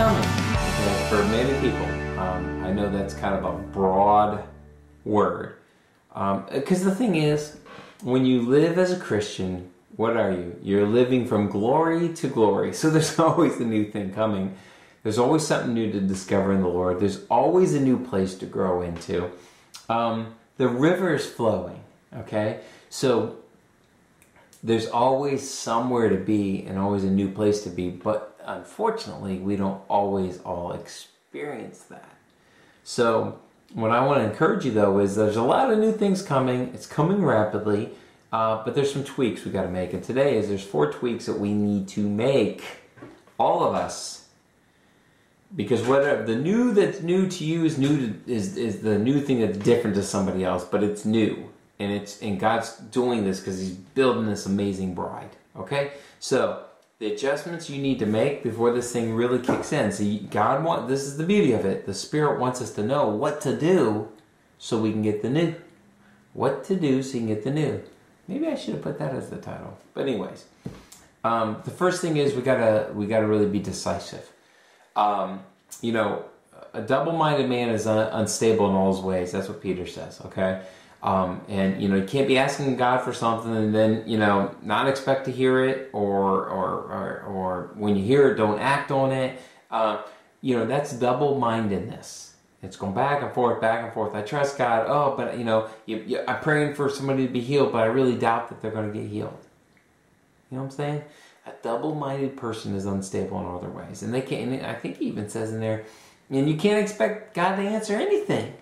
coming for many people. Um, I know that's kind of a broad word. Because the thing is, when you live as a Christian, what are you? You're living from glory to glory. So there's always a new thing coming. There's always something new to discover in the Lord. There's always a new place to grow into. Um, the river is flowing, okay? So there's always somewhere to be and always a new place to be, but unfortunately, we don't always all experience that. So, what I want to encourage you though is there's a lot of new things coming. It's coming rapidly, uh, but there's some tweaks we got to make. And today is there's four tweaks that we need to make, all of us, because whether the new that's new to you is new to, is is the new thing that's different to somebody else, but it's new, and it's and God's doing this because He's building this amazing bride. Okay, so the adjustments you need to make before this thing really kicks in. See, God want this is the beauty of it. The Spirit wants us to know what to do so we can get the new. What to do so you can get the new. Maybe I should have put that as the title. But anyways, um, the first thing is we gotta we gotta really be decisive. Um, you know, a double-minded man is un- unstable in all his ways. That's what Peter says. Okay. Um, and you know you can't be asking God for something and then you know not expect to hear it or or or, or when you hear it don't act on it. Uh, you know that's double-mindedness. It's going back and forth, back and forth. I trust God. Oh, but you know you, you, I'm praying for somebody to be healed, but I really doubt that they're going to get healed. You know what I'm saying? A double-minded person is unstable in other ways, and they can't. I think he even says in there, and you can't expect God to answer anything.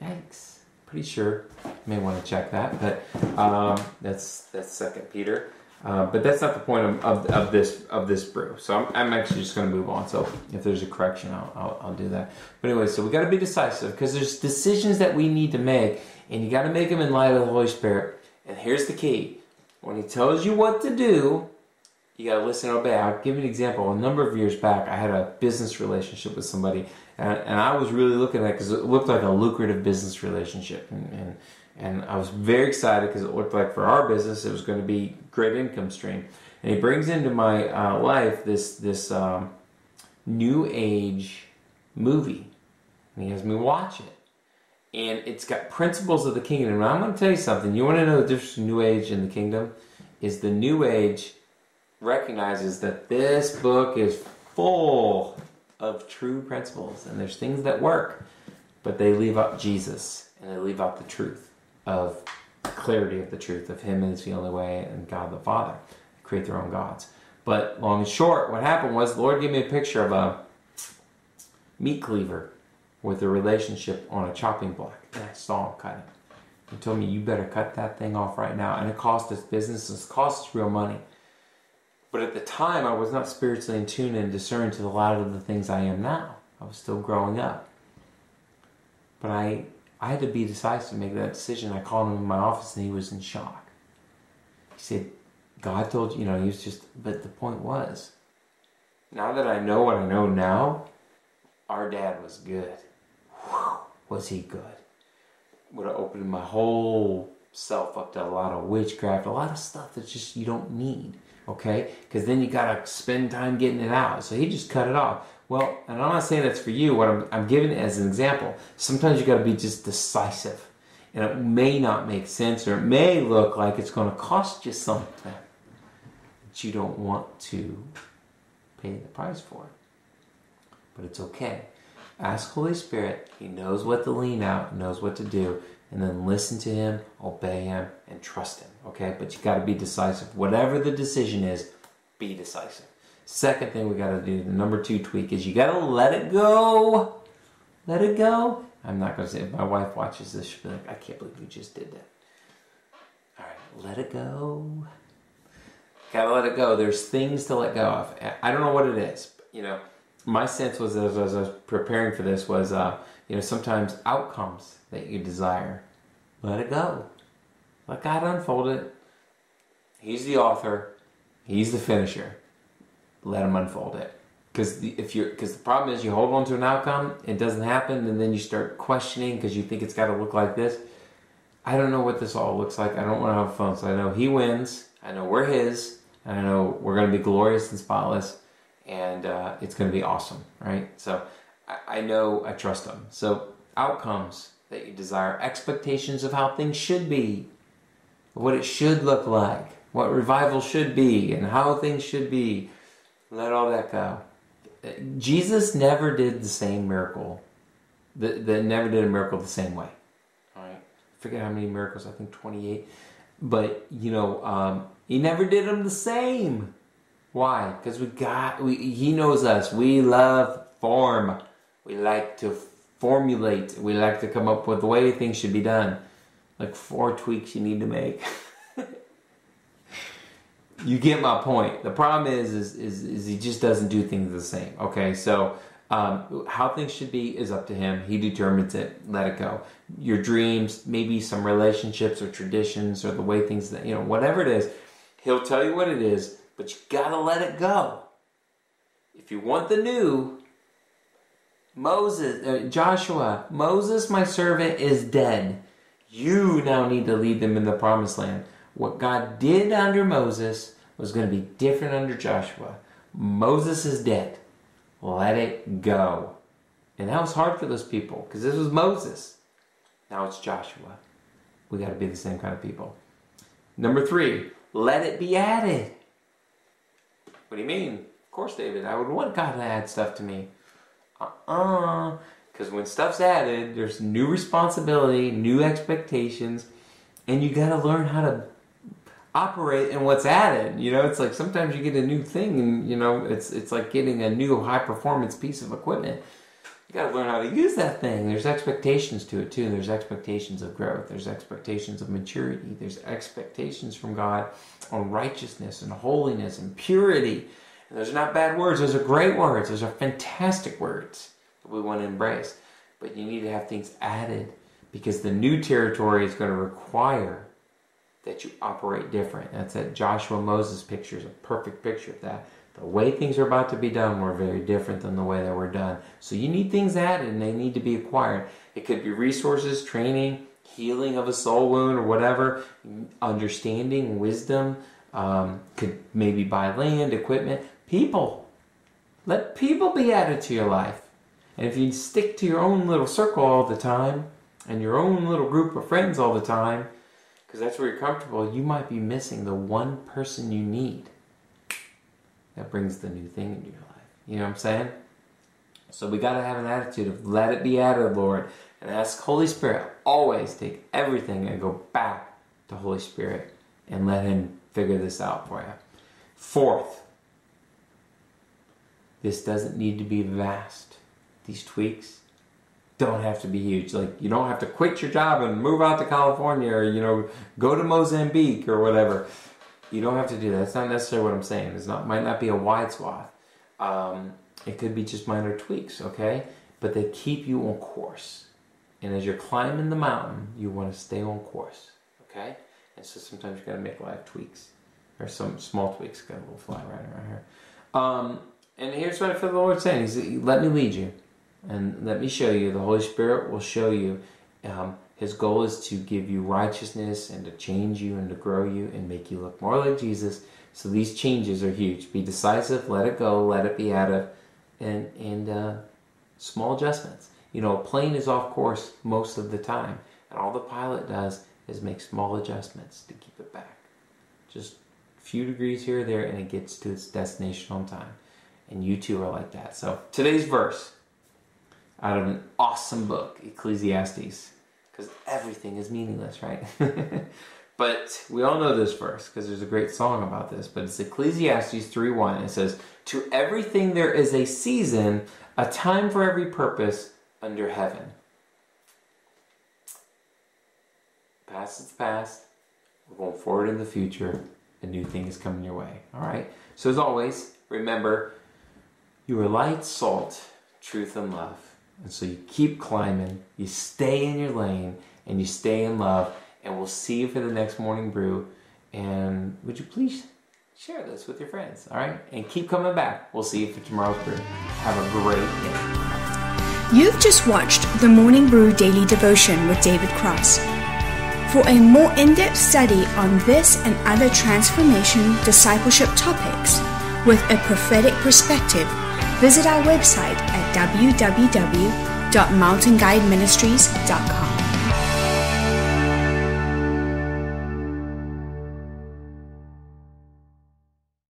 Yikes pretty sure. You may want to check that, but um, that's that's Second Peter. Uh, but that's not the point of, of, of, this of this brew. So I'm, I'm actually just going to move on. So if there's a correction, I'll, I'll, I'll do that. But anyway, so we got to be decisive because there's decisions that we need to make, and you got to make them in light of the Holy Spirit. And here's the key: when He tells you what to do, you got to listen and obey. I'll give you an example. A number of years back, I had a business relationship with somebody, and, and I was really looking at it because it looked like a lucrative business relationship, and and, and I was very excited because it looked like for our business it was going to be great income stream. And he brings into my uh, life this this um, new age movie, and he has me watch it, and it's got principles of the kingdom. And I'm going to tell you something. You want to know the difference between new age and the kingdom? Is the new age recognizes that this book is full of true principles and there's things that work, but they leave out Jesus and they leave out the truth of clarity of the truth of Him is the only way and God the Father. They create their own gods. But long and short, what happened was the Lord gave me a picture of a meat cleaver with a relationship on a chopping block. And I saw him cut it. He told me, You better cut that thing off right now. And it cost us business, it cost us real money. But at the time, I was not spiritually in tune and discerned to a lot of the things I am now. I was still growing up. But I, I had to be decisive to make that decision. I called him in my office and he was in shock. He said, God told you, you know, he was just, but the point was, now that I know what I know now, our dad was good. Whew, was he good? Would have opened my whole self up to a lot of witchcraft, a lot of stuff that just you don't need okay? Because then you got to spend time getting it out. So he just cut it off. Well, and I'm not saying that's for you. What I'm, I'm giving it as an example. Sometimes you got to be just decisive, and it may not make sense, or it may look like it's going to cost you something that you don't want to pay the price for. But it's okay. Ask Holy Spirit. He knows what to lean out, knows what to do, and then listen to him, obey him, and trust him. Okay? But you got to be decisive. Whatever the decision is, be decisive. Second thing we got to do, the number two tweak, is you got to let it go. Let it go. I'm not going to say, if my wife watches this, she'll be like, I can't believe you just did that. All right, let it go. Gotta let it go. There's things to let go of. I don't know what it is. But, you know, my sense was as, as I was preparing for this was, uh, you know, sometimes outcomes that you desire, let it go. Let God unfold it. He's the author. He's the finisher. Let him unfold it. Because if you're, because the problem is you hold on to an outcome, it doesn't happen, and then you start questioning because you think it's got to look like this. I don't know what this all looks like. I don't want to have fun. So I know He wins. I know we're His. I know we're going to be glorious and spotless. And uh, it's going to be awesome, right? So I, I know I trust them. So outcomes that you desire, expectations of how things should be, what it should look like, what revival should be, and how things should be. Let all that go. Jesus never did the same miracle. That, never did a miracle the same way. All right. I forget how many miracles. I think twenty-eight. But you know, um, he never did them the same. Why? Because we got. We, he knows us. We love form. We like to formulate. We like to come up with the way things should be done. Like four tweaks you need to make. you get my point. The problem is, is, is, is he just doesn't do things the same. Okay, so um, how things should be is up to him. He determines it. Let it go. Your dreams, maybe some relationships or traditions or the way things that you know, whatever it is, he'll tell you what it is. But you gotta let it go. If you want the new, Moses, uh, Joshua, Moses, my servant, is dead. You now need to lead them in the promised land. What God did under Moses was going to be different under Joshua. Moses is dead. Let it go. And that was hard for those people because this was Moses. Now it's Joshua. We got to be the same kind of people. Number three, let it be added. What do you mean? Of course, David. I would want God to add stuff to me uh-uh. Because when stuff's added, there's new responsibility, new expectations, and you got to learn how to operate in what's added. You know, it's like sometimes you get a new thing, and you know, it's it's like getting a new high performance piece of equipment. You got to learn how to use that thing. There's expectations to it too. There's expectations of growth. There's expectations of maturity. There's expectations from God on righteousness and holiness and purity and those are not bad words, those are great words. Those are fantastic words that we want to embrace. But you need to have things added because the new territory is going to require that you operate different. That's that Joshua Moses picture is a perfect picture of that. The way things are about to be done were very different than the way they were done. So you need things added and they need to be acquired. It could be resources, training, healing of a soul wound or whatever, understanding, wisdom, um, could maybe buy land, equipment people. Let people be added to your life. And if you stick to your own little circle all the time and your own little group of friends all the time, because that's where you're comfortable, you might be missing the one person you need that brings the new thing into your life. You know what I'm saying? So we got to have an attitude of let it be added, Lord, and ask Holy Spirit. Always take everything and go back to Holy Spirit and let Him figure this out for you. Fourth, this doesn't need to be vast. These tweaks don't have to be huge. Like you don't have to quit your job and move out to California or you know go to Mozambique or whatever. You don't have to do that. That's not necessarily what I'm saying. It's not might not be a wide swath. Um, it could be just minor tweaks, okay? But they keep you on course. And as you're climbing the mountain, you want to stay on course, okay? And so sometimes you got to make life tweaks or some small tweaks. Got a little fly right around here. Um, and here's what I feel the Lord saying: He's let me lead you, and let me show you. The Holy Spirit will show you. Um, his goal is to give you righteousness and to change you and to grow you and make you look more like Jesus. So these changes are huge. Be decisive. Let it go. Let it be out of, and and uh, small adjustments. You know, a plane is off course most of the time, and all the pilot does is make small adjustments to keep it back. Just a few degrees here or there, and it gets to its destination on time and you too are like that. So today's verse out of an awesome book, Ecclesiastes, because everything is meaningless, right? but we all know this verse because there's a great song about this. But it's Ecclesiastes 3:1. It says, "To everything there is a season, a time for every purpose under heaven." Past is past. We're going forward in the future. A new thing is coming your way. All right. So as always, remember you are light, salt, truth, and love. And so you keep climbing, you stay in your lane, and you stay in love. And we'll see you for the next morning brew. And would you please share this with your friends, all right? And keep coming back. We'll see you for tomorrow's brew. Have a great day. You've just watched the Morning Brew Daily Devotion with David Cross. For a more in depth study on this and other transformation discipleship topics, with a prophetic perspective, visit our website www.mountainguideministries.com.